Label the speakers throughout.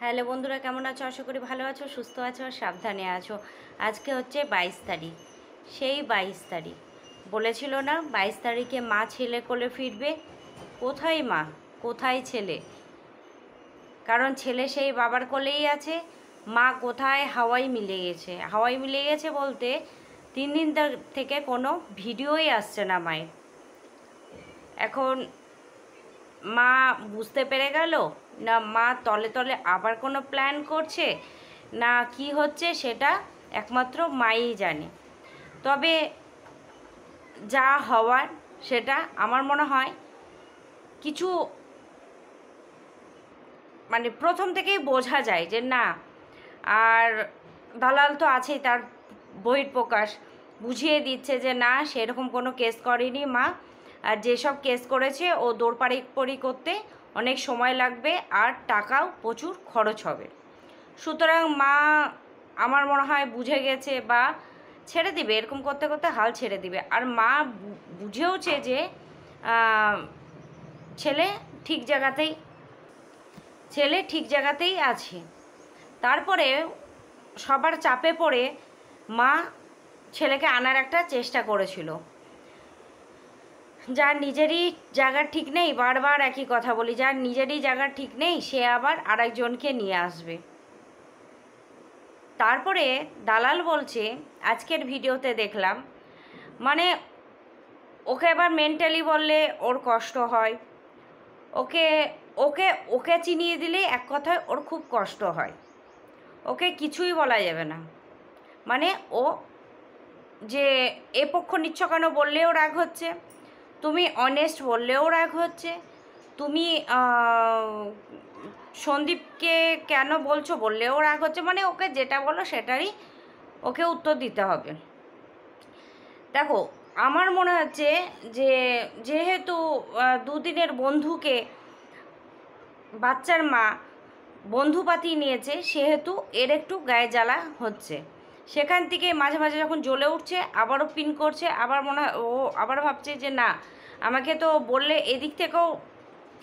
Speaker 1: Hello বন্ধুরা, কেমন আছো? আশা করি ভালো আছো, সুস্থ আছো আর সাবধানে আছো। আজকে হচ্ছে বাইশ তারিখ। সেই বাইশ তারিখ। বলেছিল না, বাইশ তারিখে মা ছেলে কোলে ফিরবে? কোথায় মা? কোথায় ছেলে? কারণ ছেলে সেই বাবার কোলেই আছে। মা কোথায়? হাওয়াই মিলে গেছে। হাওয়াই মিলে গেছে বলতে তিন দিন থেকে কোনো ভিডিওই আসছে না মায়ের। এখন মা বুঝতে পেরে গেল? না মা তলে তলে আবার কোনো প্ল্যান করছে? না কি হচ্ছে সেটা একমাত্র মাই জানে। তবে যা হওয়ার সেটা আমার মনে হয় কিছু মানে প্রথম থেকেই বোঝা যায় যে না, আর দালাল তো আছেই, তার বহির প্রকাশ বুঝিয়ে দিচ্ছে যে না, সেরকম কোনো কেস করেনি মা। আর যেসব কেস করেছে, ও দৌড়পাড়ি পড়ি করতে অনেক সময় লাগবে আর টাকাও প্রচুর খরচ হবে। সুতরাং মা, আমার মনে হয় বুঝে গেছে বা ছেড়ে দিবে, এরকম করতে করতে হাল ছেড়ে দিবে। আর মা বুঝেওছে যে ছেলে ঠিক জায়গাতেই, ছেলে ঠিক জায়গাতেই আছে। তারপরে সবার চাপে পড়ে মা ছেলেকে আনার একটা চেষ্টা করেছিল। যার নিজেরই জায়গা ঠিক নেই, বারবার একই কথা বলি, যার নিজেরই জায়গা ঠিক নেই, সে আবার আরেকজনকে নিয়ে আসবে। তারপরে দালাল বলছে, আজকের ভিডিওতে দেখলাম মানে ওকে আবার মেন্টালি বললে ওর কষ্ট হয়। ওকে ওকে ওকে চিনিয়ে দিলে এক কথায় ওর খুব কষ্ট হয়। ওকে কিছুই বলা যাবে না। মানে ও যে এ পক্ষ নিচ্ছ কেন বললেও রাগ হচ্ছে। তুমি অনেস্ট বললেও রাগ হচ্ছে। তুমি সন্দীপকে কেন বলছো বললেও রাগ হচ্ছে। মানে ওকে যেটা বলো সেটারই ওকে উত্তর দিতে হবে। দেখো, আমার মনে হচ্ছে যে, যেহেতু দুদিনের বন্ধুকে বাচ্চার মা বন্ধুপাতি নিয়েছে, সেহেতু এর একটু গায়ে জ্বালা হচ্ছে। সেখান থেকে মাঝে মাঝে যখন জ্বলে উঠছে, আবারও পিন করছে, আবার মনে ও আবার ভাবছে যে না, আমাকে তো বললে এদিক থেকেও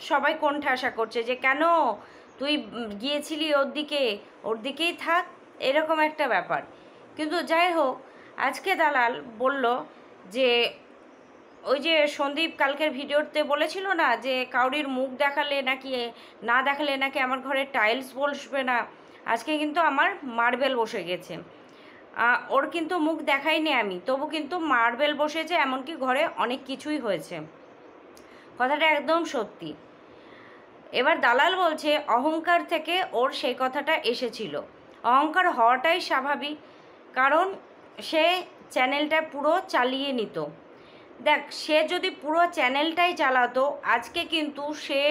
Speaker 1: সবাই কোণঠাসা করছে যে কেন তুই গিয়েছিলি ওর দিকে, ওর দিকেই থাক, এরকম একটা ব্যাপার। কিন্তু যাই হোক, আজকে দালাল বলল যে, ওই যে সন্দীপ কালকের ভিডিওতে বলেছিল না যে কাউরির মুখ দেখালে নাকি, না দেখালে নাকি আমার ঘরে টাইলস বসবে না, আজকে কিন্তু আমার মার্বেল বসে গেছে। ওর কিন্তু মুখ দেখাইনি আমি। তবু কিন্তু মার্বেল বসেছে, এমনকি ঘরে অনেক কিছুই হয়েছে। কথাটা একদম সত্যি। এবার দালাল বলছে, অহংকার থেকে ওর সেই কথাটা এসেছিল। অহংকার হওয়াটাই স্বাভাবিক, কারণ সে চ্যানেলটা পুরো চালিয়ে নিত। দেখ, সে যদি পুরো চ্যানেলটাই চালাতো, আজকে কিন্তু সে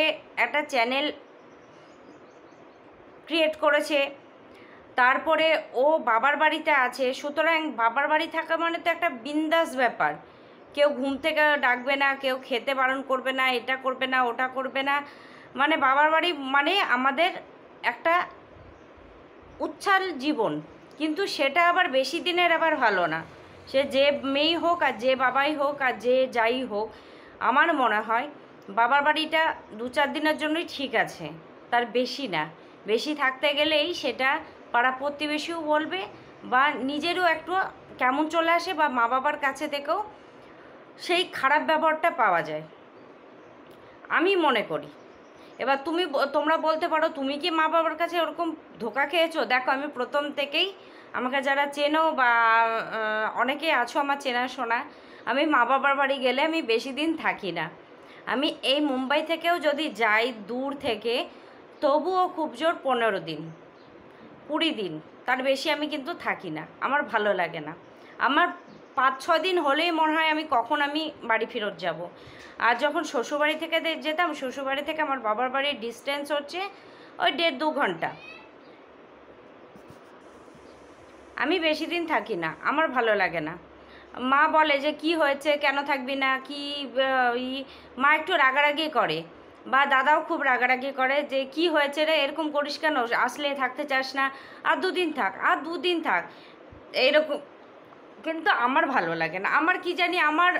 Speaker 1: একটা চ্যানেল ক্রিয়েট করেছে তারপরে ও বাবার বাড়িতে আছে, সুতরাং বাবার বাড়ি থাকা মানে তো একটা বিন্দাস ব্যাপার। কেউ ঘুম থেকে ডাকবে না, কেউ খেতে বারণ করবে না, এটা করবে না, ওটা করবে না। মানে বাবার বাড়ি মানে আমাদের একটা উচ্ছ্বাল জীবন, কিন্তু সেটা আবার বেশি দিনের আবার ভালো না। সে যে মেয়েই হোক আর যে বাবাই হোক আর যে যাই হোক, আমার মনে হয় বাবার বাড়িটা দু চার দিনের জন্যই ঠিক আছে, তার বেশি না। বেশি থাকতে গেলেই সেটা পাড়া প্রতিবেশীও বলবে বা নিজেরও একটু কেমন চলে আসে বা মা বাবার কাছে থেকেও সেই খারাপ ব্যবহারটা পাওয়া যায়। আমি মনে করি। এবার তুমি তোমরা বলতে পারো তুমি কি মা বাবার কাছে ওরকম ধোকা খেয়েছো? দেখো আমি প্রথম থেকেই আমাকে যারা চেনো বা আহ, অনেকেই আছো আমার চেনাশোনা আমি মা বাবার বাড়ি গেলে আমি বেশি দিন থাকি না। আমি এই মুম্বাই থেকেও যদি যাই দূর থেকে তবুও খুব জোর পনেরো দিন। কুড়ি দিন, তার বেশি আমি কিন্তু থাকি না, আমার ভালো লাগে না। আমার পাঁচ ছ দিন হলেই মনে হয় আমি কখন আমি বাড়ি ফেরত যাব। আর যখন শ্বশুরবাড়ি থেকে যেতাম, শ্বশুরবাড়ি থেকে আমার বাবার বাড়ির ডিস্টেন্স হচ্ছে ওই দেড়, দু ঘণ্টা। আমি বেশি দিন থাকি না, আমার ভালো লাগে না। মা বলে যে, কি হয়েছে? কেন থাকবি না? কি মা একটু রাগারাগি করে। বা দাদাও খুব রাগারাগি করে যে, কি হয়েছে রে? এরকম করিস কেন? আসলে থাকতে চাস না। আর দুদিন থাক, আর দুদিন থাক। এইরকম কিন্তু আমার ভালো লাগে না। আমার কি জানি, আমার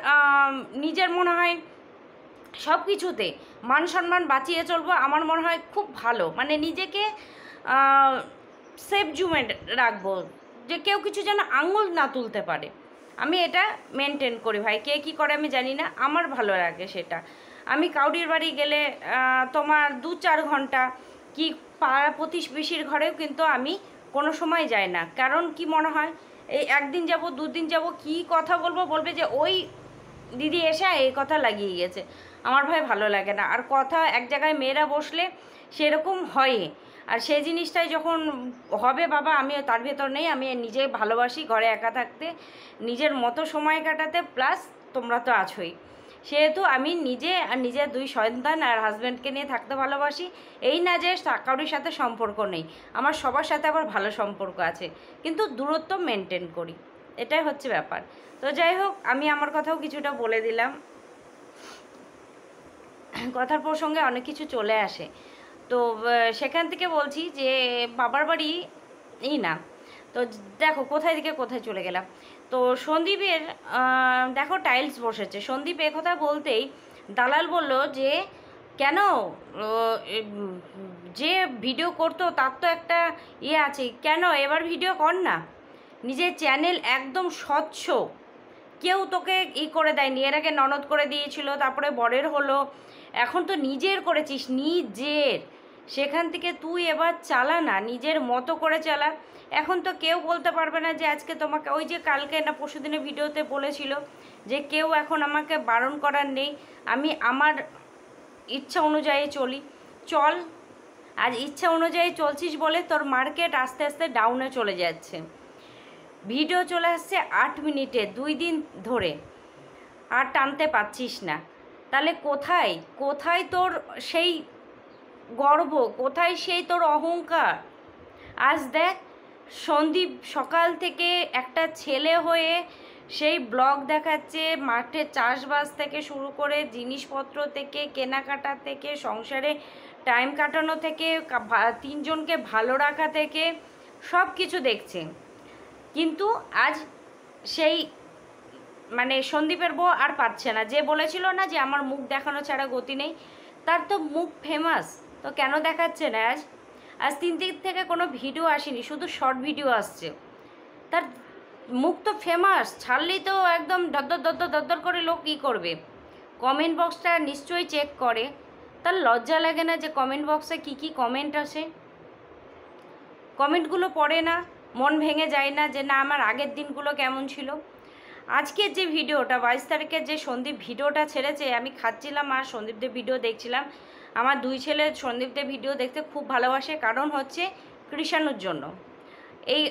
Speaker 1: নিজের মনে হয় সব কিছুতে মান সম্মান বাঁচিয়ে চলবো, আমার মনে হয় খুব ভালো। মানে নিজেকে সেফ জুমে রাখব, যে কেউ কিছু যেন আঙুল না তুলতে পারে। আমি এটা মেনটেন করি ভাই। কে কী করে আমি জানি না। আমার ভালো লাগে সেটা। আমি কাউরির বাড়ি গেলে তোমার দু চার ঘণ্টা কি পাড়া প্রতিবেশীর ঘরেও কিন্তু আমি কোনো সময় যাই না। কারণ কি মনে হয়, এই একদিন যাব, দুদিন যাব, কি কথা বলব? বলবে যে, ওই দিদি এসে এই কথা লাগিয়ে গেছে। আমার ভাই ভালো লাগে না। আর কথা এক জায়গায় মেয়েরা বসলে সেরকম হয় আর সেই জিনিসটাই যখন হবে বাবা, আমি তার ভেতর নেই। আমি নিজে ভালোবাসি ঘরে একা থাকতে। নিজের মতো সময় কাটাতে, প্লাস তোমরা তো আছোই। সেহেতু আমি নিজে আর নিজের দুই সন্তান আর হাজব্যান্ডকে নিয়ে থাকতে ভালোবাসি। এই না যে কারোর সাথে সম্পর্ক নেই। আমার সবার সাথে আবার ভালো সম্পর্ক আছে। কিন্তু দূরত্ব মেনটেন করি। এটাই হচ্ছে ব্যাপার। তো যাই হোক, আমি আমার কথাও কিছুটা বলে দিলাম। কথার প্রসঙ্গে অনেক কিছু চলে আসে। তো সেখান থেকে বলছি যে, বাবার বাড়ি এই না। তো দেখো, কোথায় থেকে কোথায় চলে গেলাম? তো সন্দীপের দেখো টাইলস বসেছে। সন্দীপ কথা বলতেই দালাল বলল যে, কেন? যে ভিডিও করতো তার তো একটা ইয়ে আছে। কেন? এবার ভিডিও কর না। নিজের চ্যানেল একদম স্বচ্ছ। কেউ তোকে ই করে দেয়নি। এর আগে ননদ করে দিয়েছিল, তারপরে বরের হলো। এখন তো নিজের করেছিস, নিজের। সেখান থেকে তুই এবার চালা না, নিজের মতো করে চালা। এখন তো কেউ বলতে পারবে না যে আজকে তোমাকে, ওই যে কালকে না পরশুদিনের ভিডিওতে বলেছিল যে কেউ এখন আমাকে বারণ করার নেই। আমি আমার ইচ্ছা অনুযায়ী চলি। চল, আজ ইচ্ছা অনুযায়ী চলছিস বলে তোর মার্কেট আস্তে আস্তে ডাউনে চলে যাচ্ছে। ভিডিও চলে আসছে আট মিনিটে, দুই দিন ধরে। আর টানতে পারছিস না। তাহলে কোথায়? কোথায় তোর সেই গর্ব? কোথায় সেই তোর অহংকার? আজ দেখ সন্দীপ সকাল থেকে একটা ছেলে হয়ে সেই ব্লগ দেখাচ্ছে, মাঠে চাষবাস থেকে শুরু করে জিনিসপত্র থেকে, কেনাকাটা থেকে, সংসারে টাইম কাটানো থেকে তিনজনকে ভালো রাখা থেকে সব কিছু দেখছে। কিন্তু আজ সেই মানে সন্দীপের বউ আর পারছে না। যে বলেছিল না যে আমার মুখ দেখানো ছাড়া গতি নেই, তার তো মুখ ফেমাস তো কেন দেখাচ্ছে না আজ? আজ তিন দিন থেকে কোনো ভিডিও আসেনি, শুধু শর্ট ভিডিও আসছে। তার মুখ তো ফেমাস ছাড়লেই তো একদম দদ্দর দদ্দর দদ্দর করে লোক কী করবে? কমেন্ট বক্সটা নিশ্চয়ই চেক করে। তার লজ্জা লাগে না যে কমেন্ট বক্সে কী কী কমেন্ট আসে? কমেন্টগুলো পড়ে না, মন ভেঙে যায় না যে না, আমার আগের দিনগুলো কেমন ছিল? আজকের যে ভিডিওটা বাইশ তারিখের যে সন্দীপ ভিডিওটা ছেড়েছে, আমি খাচ্ছিলাম আর সন্দীপদের ভিডিও দেখছিলাম। আমার দুই ছেলে সন্দীপদের ভিডিও দেখতে খুব ভালোবাসে, কারণ হচ্ছে কৃষাণুর জন্য। এই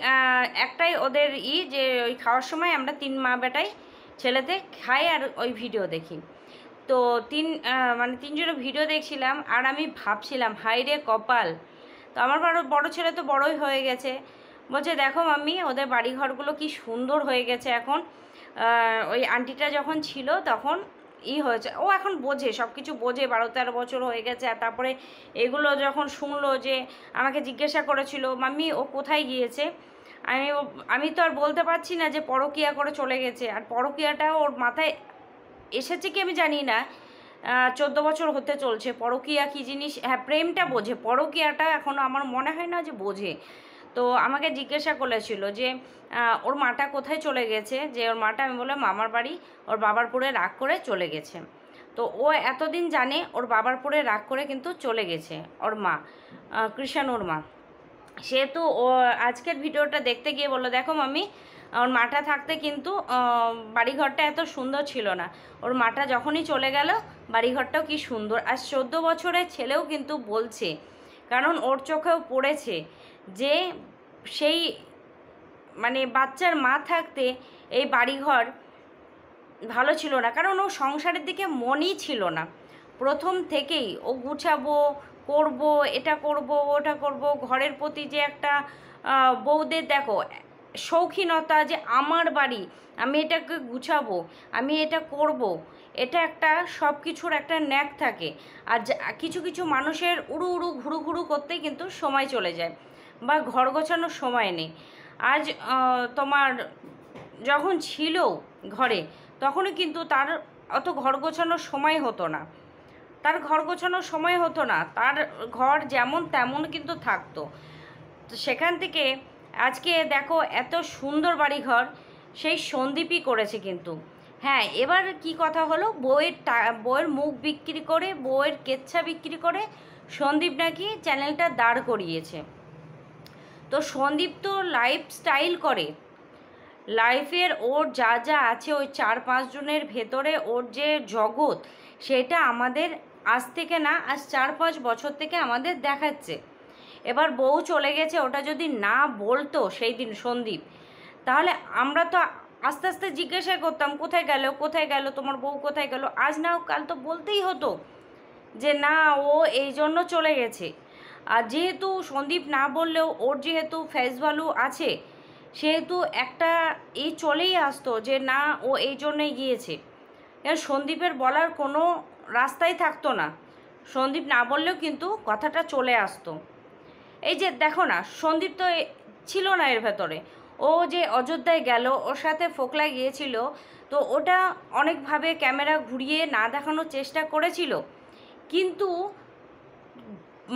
Speaker 1: একটাই ওদের ই যে ওই খাওয়ার সময় আমরা তিন মা বেটাই ছেলেতে খাই আর ওই ভিডিও দেখি। তো তিন মানে তিনজনের ভিডিও দেখছিলাম আর আমি ভাবছিলাম হাই রে কপাল। তো আমার বড় বড় ছেলে তো বড়ই হয়ে গেছে। বলছে, দেখো মাম্মি, ওদের বাড়িঘরগুলো কি সুন্দর হয়ে গেছে এখন। ওই আন্টিটা যখন ছিল তখন ই হয়েছে। ও এখন বোঝে সব কিছু বোঝে, বারো তেরো বছর হয়ে গেছে। আর তারপরে এগুলো যখন শুনলো যে আমাকে জিজ্ঞাসা করেছিল, মাম্মি, ও কোথায় গিয়েছে? আমি আমি তো আর বলতে পারছি না যে পরকিয়া করে চলে গেছে। আর পরকিয়াটা ওর মাথায় এসেছে কি আমি জানি না। চোদ্দ বছর হতে চলছে। পরকিয়া কি জিনিস? হ্যাঁ প্রেমটা বোঝে। পরকিয়াটা এখনও আমার মনে হয় না যে বোঝে। তো আমাকে জিজ্ঞাসা করেছিল যে ওর মাটা কোথায় চলে গেছে? যে ওর মাটা আমি বললাম মামার বাড়ি ওর বাবার পুরে রাগ করে চলে গেছে। তো ও এতদিন জানে ওর বাবার পুরে রাগ করে কিন্তু চলে গেছে ওর মা আহ, কৃষাণুর মা। সেহেতু ও আজকের ভিডিওটা দেখতে গিয়ে বলল দেখো মামি ওর মাটা থাকতে কিন্তু বাড়িঘরটা এত সুন্দর ছিল না। ওর মাটা যখনই চলে গেল বাড়িঘরটাও কি সুন্দর। আর চোদ্দ বছরের ছেলেও কিন্তু বলছে কারণ ওর চোখেও পড়েছে। যে সেই মানে বাচ্চার মা থাকতে এই বাড়িঘর ভালো ছিল না। কারণ ও সংসারের দিকে মনই ছিল না। প্রথম থেকেই ও গুছাবো, করব, এটা করব, ওটা করব, ঘরের প্রতি যে একটা বউদের দেখো, শৌখিনতা যে আমার বাড়ি, আমি এটাকে গুছাবো, আমি এটা করব, এটা একটা সব কিছুর একটা ন্যাক থাকে। আর কিছু কিছু মানুষের উড়ু উড়ু, ঘুরু ঘুরু করতে কিন্তু সময় চলে যায়। বা ঘর গোছানোর সময় নেই। আজ তোমার যখন ছিল ঘরে, তখনও কিন্তু তার অত ঘর গোছানোর সময় হতো না। তার ঘর গোছানোর সময় হতো না। তার ঘর যেমন তেমন কিন্তু থাকতো। তো সেখান থেকে আজকে দেখো এত সুন্দর বাড়িঘর, সেই সন্দীপই করেছে কিন্তু। হ্যাঁ এবার কি কথা হলো? বইয়ের বইয়ের মুখ বিক্রি করে বইয়ের কেচ্ছা বিক্রি করে সন্দীপ নাকি চ্যানেলটা দাঁড় করিয়েছে। তো সন্দীপ তো লাইফ স্টাইল করে লাইফের ওর যা যা আছে ওই চার পাঁচজনের ভেতরে ওর যে জগৎ, সেটা আমাদের আজ থেকে না, আজ চার পাঁচ বছর থেকে আমাদের দেখাচ্ছে। এবার বউ চলে গেছে, ওটা যদি না বলতো সেই দিন সন্দীপ, তাহলে আমরা তো আস্তে আস্তে জিজ্ঞাসা করতাম, কোথায় গেল? কোথায় গেল? তোমার বউ কোথায় গেল? আজ না কাল তো বলতেই হতো যে না, ও এই জন্য চলে গেছে। আর যেহেতু সন্দীপ না বললেও ওর যেহেতু ফেস ভ্যালু আছে, সেহেতু একটা এই চলেই আসতো যে না, ও এই জন্যই গিয়েছে। সন্দীপের বলার কোনো রাস্তাই থাকতো না। সন্দীপ না বললেও কিন্তু কথাটা চলে আসতো। এই যে দেখো না, সন্দীপ তো ছিল না এর ভেতরে। ও যে অযোধ্যায় গেল, ওর সাথে ফোকলা গিয়েছিল, তো ওটা অনেকভাবে ক্যামেরা ঘুরিয়ে না দেখানোর চেষ্টা করেছিল। কিন্তু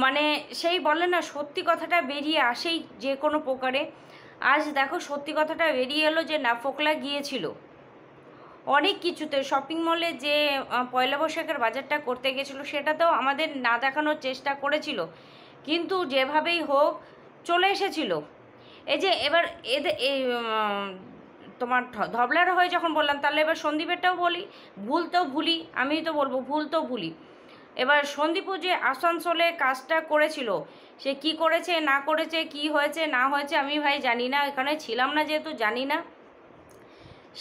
Speaker 1: মানে সেই বলে না, সত্যি কথাটা বেরিয়ে আসেই যে কোনো প্রকারে। আজ দেখো সত্যি কথাটা বেরিয়ে এলো যে না, ফোকলা গিয়েছিল। অনেক কিছুতে শপিং মলে যে পয়লা বৈশাখের বাজারটা করতে গেছিল সেটাতেও আমাদের না দেখানোর চেষ্টা করেছিল। কিন্তু যেভাবেই হোক, চলে এসেছিল। এই যে এবার এদের তোমার ধবলার হয়ে যখন বললাম, তাহলে এবার সন্দীপেরটাও বলি? ভুল তো ভুলি আমি তো বলব ভুল তো ভুলি। এবার সন্দীপও যে আসানসোলে কাজটা করেছিল, সে কি করেছে, না করেছে, কি হয়েছে, না হয়েছে আমি ভাই জানি না, এখানে ছিলাম না যেহেতু জানি না।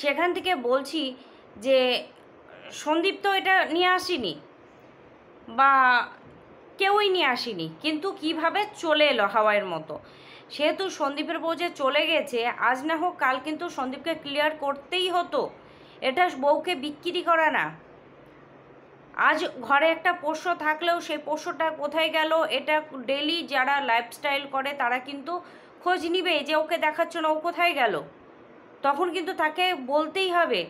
Speaker 1: সেখান থেকে বলছি যে, সন্দীপ তো এটা নিয়ে আসেনি বা কেউই নিয়ে আসেনি, কিন্তু কীভাবে চলে এলো হাওয়াইয়ের মতো? সেহেতু সন্দীপের বউ যে চলে গেছে, আজ না হোক কাল কিন্তু সন্দীপকে ক্লিয়ার করতেই হতো। এটা বউকে বিক্রি করা না। আজ ঘরে একটা পোষ্য থাকলেও সেই পোষ্যটা কোথায় গেল, এটা ডেলি যারা লাইফস্টাইল করে তারা কিন্তু খোঁজ নিবে যে ওকে দেখাচ্ছ না, ও কোথায় গেল। তখন কিন্তু তাকে বলতেই হবে।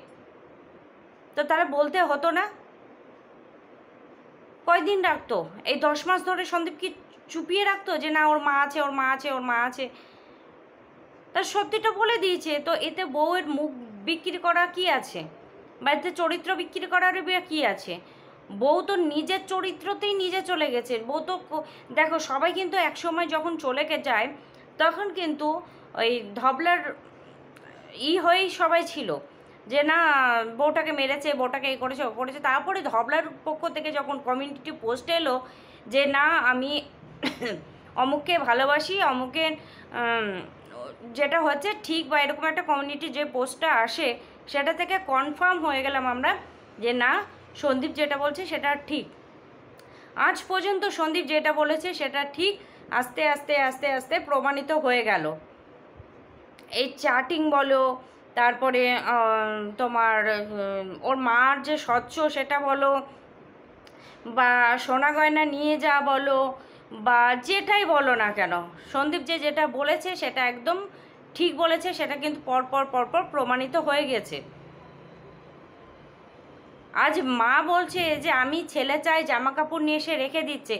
Speaker 1: তো তারা বলতে হতো না। কয়দিন রাখতো? এই দশ মাস ধরে সন্দীপ কি চুপিয়ে রাখতো যে না, ওর মা আছে, ওর মা আছে, ওর মা আছে? তার সত্যিটা বলে দিয়েছে। তো এতে বউয়ের মুখ বিক্রি করা কি আছে? বা এতে চরিত্র বিক্রি করার কি আছে? বউ তো নিজের চরিত্রতেই নিজে চলে গেছে। বউ তো দেখো, সবাই কিন্তু একসময় যখন চলে যায়, তখন কিন্তু ওই ধবলার ই হয়েই সবাই ছিল। যে না, বউটাকে মেরেছে, বউটাকে এই করেছে, ও করেছে। তারপরে ধবলার পক্ষ থেকে যখন কমিউনিটি পোস্ট এলো যে না, আমি অমুককে ভালোবাসি অমুকের যেটা হচ্ছে ঠিক বা এরকম একটা কমিউনিটি যে পোস্টটা আসে, সেটা থেকে কনফার্ম হয়ে গেলাম আমরা যে না সন্দীপ যেটা বলছে সেটা ঠিক। আজ পর্যন্ত সন্দীপ যেটা বলেছে সেটা ঠিক, আস্তে আস্তে আস্তে আস্তে প্রমাণিত হয়ে গেল। এই চাটিং বলো, তারপরে তোমার ওর মার যে স্বচ্ছ সেটা বলো, বা সোনা গয়না নিয়ে যা বলো, বা যেটাই বলো না কেন, সন্দীপ যে যেটা বলেছে সেটা একদম ঠিক বলেছে, সেটা কিন্তু পরপর পরপর প্রমাণিত হয়ে গেছে। আজ মা বলছে যে আমি ছেলে চাই জামা কাপড় নিয়ে এসে রেখে দিচ্ছে।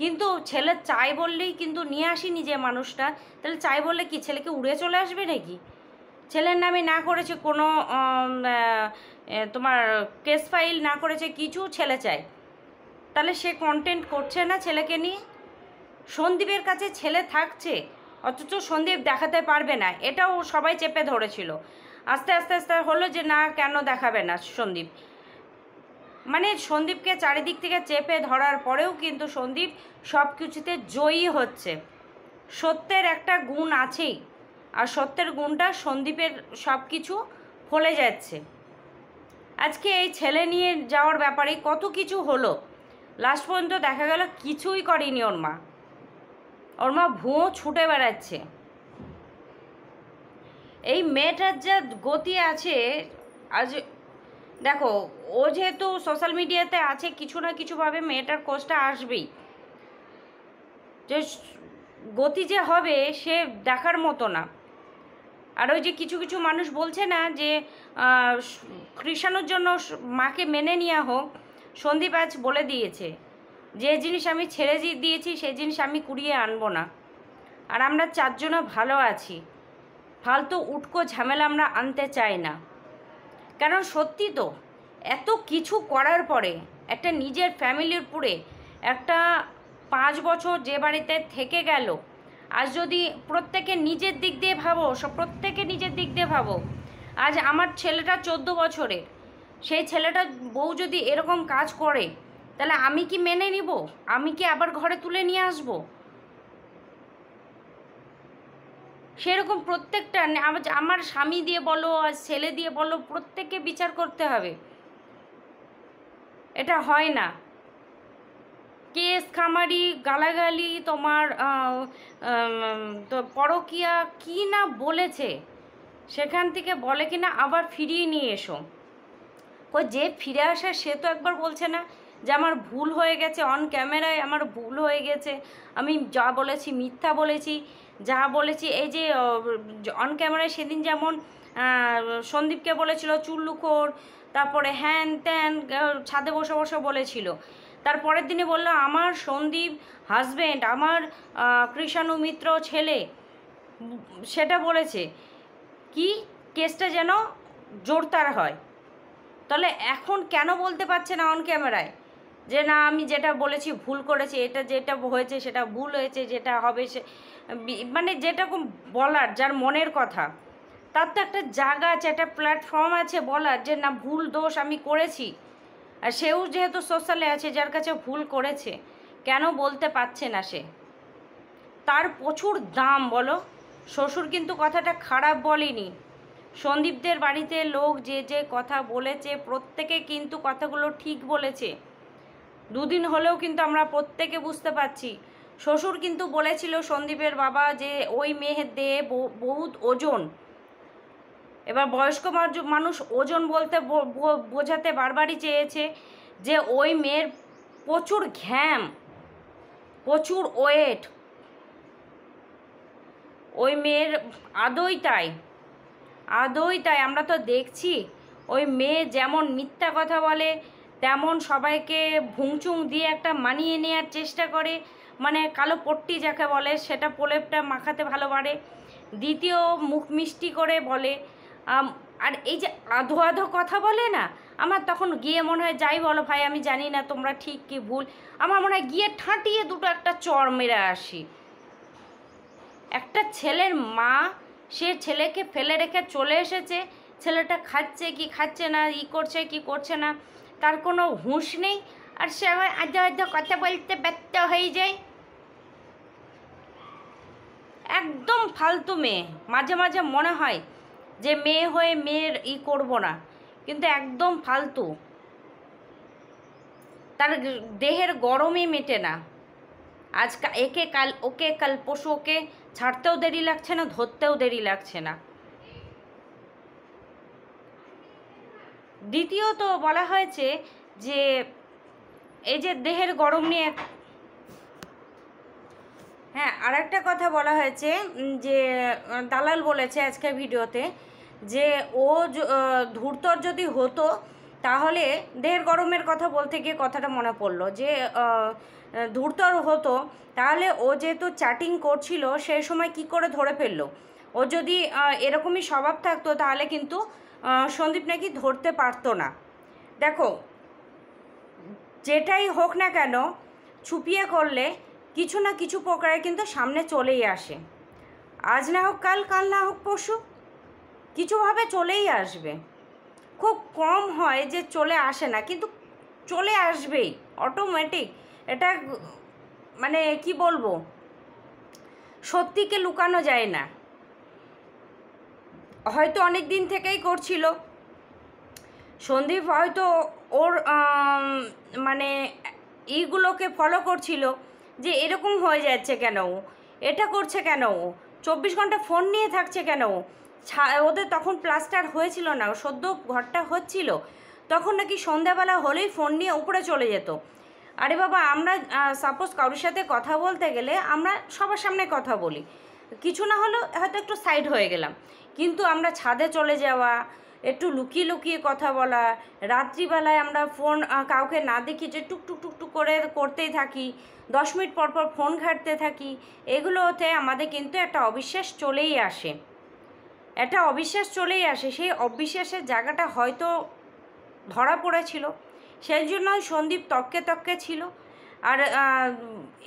Speaker 1: কিন্তু ছেলে চাই বললেই কিন্তু নিয়ে আসিনি যে মানুষটা। তাহলে চাই বললে কি, ছেলেকে উড়ে চলে আসবে নাকি? ছেলের নামে না করেছে কোনো তোমার কেস ফাইল না করেছে কিছু, ছেলে চায় তাহলে সে কন্টেন্ট করছে না ছেলেকে নিয়ে? সন্দীপের কাছে ছেলে থাকছে, অথচ সন্দীপ দেখাতে পারবে না। এটাও সবাই চেপে ধরেছিল। আস্তে আস্তে আস্তে হলো যে না, কেন দেখাবে না সন্দীপ? মানে সন্দীপকে চারিদিক থেকে চেপে ধরার পরেও কিন্তু সন্দীপ সব কিছুতে জয়ী হচ্ছে। সত্যের একটা গুণ আছেই, আর সত্যের গুণটা সন্দীপের সব কিছু ফলে যাচ্ছে। আজকে এই ছেলে নিয়ে যাওয়ার ব্যাপারে কত কিছু হলো, লাস্ট পর্যন্ত দেখা গেল কিছুই করেনি ওর মা ওর মা ভুঁয়ো ছুটে বেড়াচ্ছে। এই মেয়েটার যা গতি আছে, আজ দেখো, ও যেহেতু সোশ্যাল মিডিয়াতে আছে, কিছু না কিছুভাবে মেয়েটার কোচটা আসবেই। যে গতি যে হবে, সে দেখার মতো না। আর ওই যে কিছু কিছু মানুষ বলছে না যে কৃষাণুর জন্য মাকে মেনে নেওয়া হোক, সন্দীপ আজ বলে দিয়েছে, যে জিনিস আমি ছেড়ে দিয়েছি, সেই জিনিস আমি কুড়িয়ে আনব না। আর আমরা চারজনও ভালো আছি। ফালতু উটকো ঝামেলা আমরা আনতে চাই না। কারণ সত্যি তো, এত কিছু করার পরে একটা নিজের ফ্যামিলির পুরে একটা পাঁচ বছর যে বাড়িতে থেকে গেল, আজ যদি প্রত্যেকে নিজের দিক দিয়ে ভাবো, সব প্রত্যেকে নিজের দিক দিয়ে ভাবো, আজ আমার ছেলেটা চোদ্দ বছরের সেই ছেলেটা বউ যদি এরকম কাজ করে, তাহলে আমি কি মেনে নিব? আমি কি আবার ঘরে তুলে নিয়ে আসব? সেরকম প্রত্যেকটা আমার- স্বামী দিয়ে বলো আর ছেলে দিয়ে বলো, প্রত্যেককে বিচার করতে হবে। এটা হয় না। কেস, খামারি, গালাগালি, তোমার তো পরকিয়া কি না বলেছে, সেখান থেকে বলে কি না আবার ফিরিয়ে নিয়ে এসো। ও যে ফিরে আসে, সে তো একবার বলছে না যে আমার ভুল হয়ে গেছে অন ক্যামেরায় আমার ভুল হয়ে গেছে। আমি যা বলেছি, মিথ্যা বলেছি যা বলেছি, এই যে অন ক্যামেরায় সেদিন যেমন সন্দীপকে বলেছিল চুল্লুখোর তারপরে হ্যান ত্যান ছাদে বসে বসে বলেছিল। তারপরের দিনে বলল, আমার সন্দীপ হাজবেন্ড আমার কৃষাণু মিত্র ছেলে। সেটা বলেছে। কি? কেসটা যেন জোরদার হয়। তাহলে এখন কেন বলতে পারছে না অন ক্যামেরায় যে না, আমি যেটা বলেছি ভুল করেছি, এটা যেটা হয়েছে সেটা ভুল হয়েছে, যেটা হবে সে মানে যেরকম বলার, যার মনের কথা, তার তো একটা জায়গা আছে, একটা প্ল্যাটফর্ম আছে বলার, যে না, ভুল দোষ আমি করেছি। আর সেও যেহেতু সোশ্যালে আছে, যার কাছে ভুল করেছে, কেন বলতে পারছে না সে? তার প্রচুর দাম বলো। শ্বশুর কিন্তু কথাটা খারাপ বলেনি। সন্দীপদের বাড়িতে লোক যে যে কথা বলেছে, প্রত্যেকে কিন্তু কথাগুলো ঠিক বলেছে। দুদিন হলেও কিন্তু আমরা প্রত্যেকে বুঝতে পারছি। শ্বশুর কিন্তু বলেছিল সন্দীপের বাবা যে ওই মেয়ের দেহে বহুত ওজন। এবার বয়স্ক মানুষ ওজন বলতে বোঝাতে বারবারই চেয়েছে যে ওই মেয়ের প্রচুর ঘ্যাম, প্রচুর ওয়েট। ওই মেয়ের আদই তাই, আদৌই তাই। আমরা তো দেখছি, ওই মেয়ে যেমন মিথ্যা কথা বলে তেমন সবাইকে ভুংচুং দিয়ে একটা মানিয়ে নেওয়ার চেষ্টা করে মানে কালো পট্টি যাকে বলে সেটা প্রলেপটা মাখাতে ভালো পারে দ্বিতীয় মুখ মিষ্টি করে বলে আর এই যে আধো আধো কথা বলে না, আমার তখন গিয়ে মনে হয়, যাই বলো ভাই, আমি জানি না তোমরা ঠিক কি ভুল, আমার মনে হয় গিয়ে ঠাঁটিয়ে দুটো একটা চর মেরে আসি। একটা ছেলের মা, সে ছেলেকে ফেলে রেখে চলে এসেছে, ছেলেটা খাচ্ছে কি খাচ্ছে না, ই করছে কি করছে না তার কোনো হুঁশ নেই, আর সে আধো আধো কথা বলতে ব্যর্থ হয়ে যায়। একদম ফালতু মেয়ে, মাঝে মাঝে মনে হয় যে মেয়ে হয়ে মেয়ের ই করব না, কিন্তু একদম ফালতু। তার দেহের গরমই মেটে না। আজ একে কাল, ওকে কাল, পশু ওকে ছাড়তেও দেরি লাগছে না, ধরতেও দেরি লাগছে না। দ্বিতীয়ত বলা হয়েছে যে এই যে দেহের গরম নিয়ে হ্যাঁ আর একটা কথা বলা হয়েছে যে দালাল বলেছে আজকের ভিডিওতে যে ও ধূর্তর যদি হতো তাহলে দেহের গরমের কথা বলতে গিয়ে কথাটা মনে পড়ল যে ধূর্তর হতো তাহলে ও যেহেতু চ্যাটিং করছিল সেই সময় কি করে ধরে ফেলল? ও যদি এরকমই স্বভাব থাকতো তাহলে কিন্তু সন্দীপ নাকি ধরতে পারতো না। দেখো, যেটাই হোক না কেন, ছুপিয়ে করলে কিছু না কিছু প্রকারে কিন্তু সামনে চলেই আসে। আজ না হোক কাল কাল না হোক পরশু কিছুভাবে চলেই আসবে। খুব কম হয় যে চলে আসে না, কিন্তু চলে আসবেই অটোমেটিক এটা মানে কি বলব? সত্যিকে লুকানো যায় না। হয়তো অনেক দিন থেকেই করছিল। সন্দীপ হয়তো ওর মানে ইগুলোকে ফলো করছিল যে এরকম হয়ে যাচ্ছে কেন? এটা করছে কেন? চব্বিশ ঘণ্টা ফোন নিয়ে থাকছে কেন ওদের তখন প্লাস্টার হয়েছিল না, সদ্য ঘরটা হচ্ছিল। তখন নাকি সন্ধ্যাবেলা হলেই ফোন নিয়ে উপরে চলে যেত। আরে বাবা, আমরা সাপোজ কারোর সাথে কথা বলতে গেলে আমরা সবার সামনে কথা বলি। কিছু না হলেও হয়তো একটু সাইড হয়ে গেলাম। কিন্তু আমরা ছাদে চলে যাওয়া, একটু লুকিয়ে লুকিয়ে কথা বলা, রাত্রিবেলায় আমরা ফোন কাউকে না দেখি যে টুক টুক টুক টুক করে করতেই থাকি, দশ মিনিট পর পর ফোন ঘাঁটতে থাকি, এগুলোতে আমাদের কিন্তু একটা অবিশ্বাস চলেই আসে। একটা অবিশ্বাস চলেই আসে, সেই অবিশ্বাসের জায়গাটা হয়তো ধরা পড়েছিল, সেই জন্যই সন্দীপ তককে তককে ছিল। আর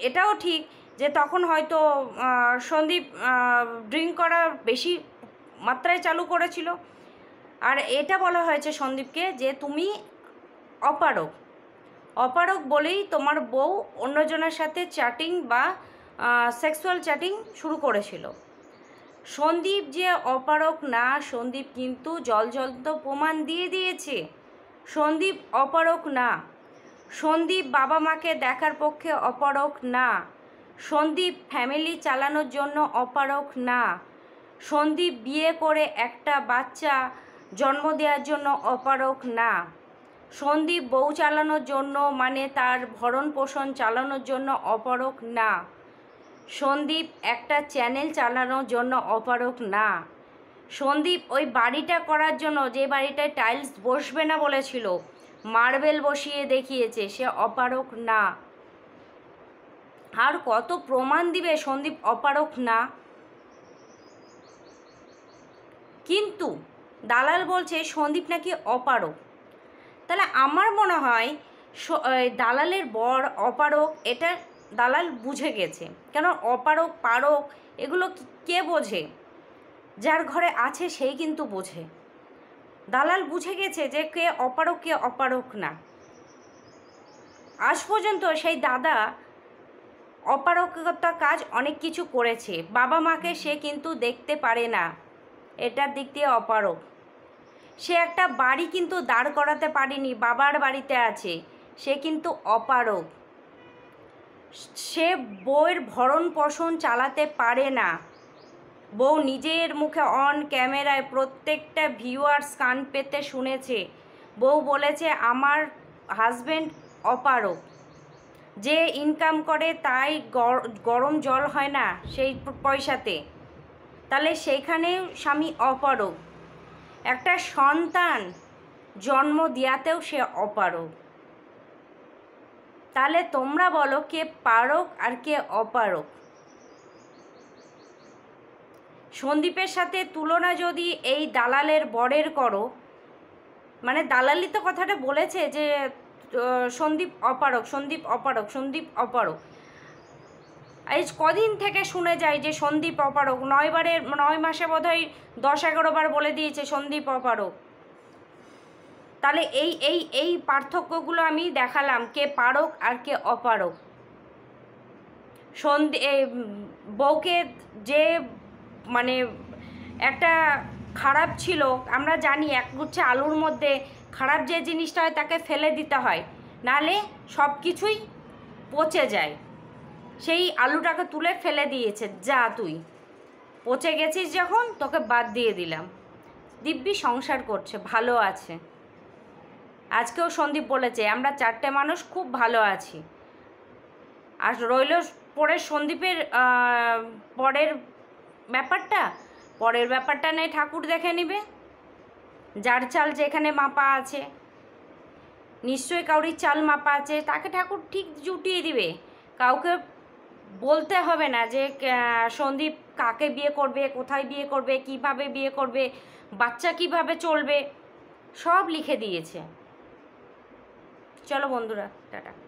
Speaker 1: এটাও ঠিক যে তখন হয়তো সন্দীপ ড্রিঙ্ক করা বেশি মাত্রায় চালু করেছিল। আর এটা বলা হয়েছে সন্দীপকে যে তুমি অপারক অপারক বলেই তোমার বউ অন্যজনের সাথে চ্যাটিং বা সেক্সুয়াল চ্যাটিং শুরু করেছিল। সন্দীপ যে অপারক না, সন্দীপ কিন্তু জল জলন্ত প্রমাণ দিয়ে দিয়েছে। সন্দীপ অপারক না। সন্দীপ বাবা মাকে দেখার পক্ষে অপারক না। সন্দীপ ফ্যামিলি চালানোর জন্য অপারক না। সন্দীপ বিয়ে করে একটা বাচ্চা জন্ম দেওয়ার জন্য অপারক না। সন্দীপ বউ চালানোর জন্য মানে তার ভরণ পোষণ চালানোর জন্য অপারক না। সন্দীপ একটা চ্যানেল চালানোর জন্য অপারক না। সন্দীপ ওই বাড়িটা করার জন্য যে বাড়িটায় টাইলস বসবে না বলেছিল, মার্বেল বসিয়ে দেখিয়েছে, সে অপারক না। আর কত প্রমাণ দিবে সন্দীপ অপারক না? কিন্তু দালাল বলছে সন্দীপ নাকি অপারক। তাহলে আমার মনে হয় দালালের বর অপারক, এটা দালাল বুঝে গেছে। কেন অপারক, পারক, এগুলো কে বোঝে? যার ঘরে আছে সেই কিন্তু বোঝে। দালাল বুঝে গেছে যে কে অপারক কে অপারক না। আজ পর্যন্ত সেই দাদা অপারকতা কাজ অনেক কিছু করেছে। বাবা মাকে সে কিন্তু দেখতে পারে না। এটার দিক দিয়ে অপারক সে একটা বাড়ি কিন্তু দাঁড় করাতে পারেনি, বাবার বাড়িতে আছে। সে কিন্তু অপারক সে বউয়ের ভরণ পোষণ চালাতে পারে না। বউ নিজের মুখে অন ক্যামেরায় প্রত্যেকটা ভিউয়ার্স কান পেতে শুনেছে। বউ বলেছে, আমার হাজব্যান্ড অপারক যে ইনকাম করে তাই গর- গরম জল হয় না সেই পয়সাতে। তাহলে সেইখানে স্বামী অপারক একটা সন্তান জন্ম দেওয়াতেও সে অপারক তাহলে তোমরা বলো কে পারক আর কে অপারক সন্দীপের সাথে তুলনা যদি এই দালালের বরের করো মানে দালালি তো কথাটা বলেছে যে সন্দীপ অপারক সন্দীপ অপারক সন্দীপ অপারক আজ কদিন থেকে শুনে যায় যে সন্দীপ অপারক নয়বারের, নয় মাসে বোধহয় দশ এগারো বার বলে দিয়েছে সন্দীপ অপারক তাহলে এই এই এই পার্থক্যগুলো আমি দেখালাম, কে পারক আর কে অপারক সন্ধে বউকে যে মানে একটা খারাপ ছিল, আমরা জানি এক গুচ্ছে আলুর মধ্যে খারাপ যে জিনিসটা হয় তাকে ফেলে দিতে হয়, নালে সব কিছুই পচে যায়। সেই আলুটাকে তুলে ফেলে দিয়েছে, যা তুই। পচে গেছিস যখন, তোকে বাদ দিয়ে দিলাম। দিব্যি সংসার করছে, ভালো আছে। আজকেও সন্দীপ বলেছে, আমরা চারটে মানুষ খুব ভালো আছি। আর রইল পরের সন্দীপের পরের ব্যাপারটা? পরের ব্যাপারটা নেই ঠাকুর দেখে নেবে। যার চাল যেখানে মাপা আছে। নিশ্চয়ই কাউরির চাল মাপা আছে। তাকে ঠাকুর ঠিক জুটিয়ে দিবে। কাউকে বলতে হবে না যে সন্দীপ কাকে বিয়ে করবে, কোথায় বিয়ে করবে, কীভাবে বিয়ে করবে, বাচ্চা কীভাবে চলবে, সব লিখে দিয়েছে। চলো বন্ধুরা, টাটা।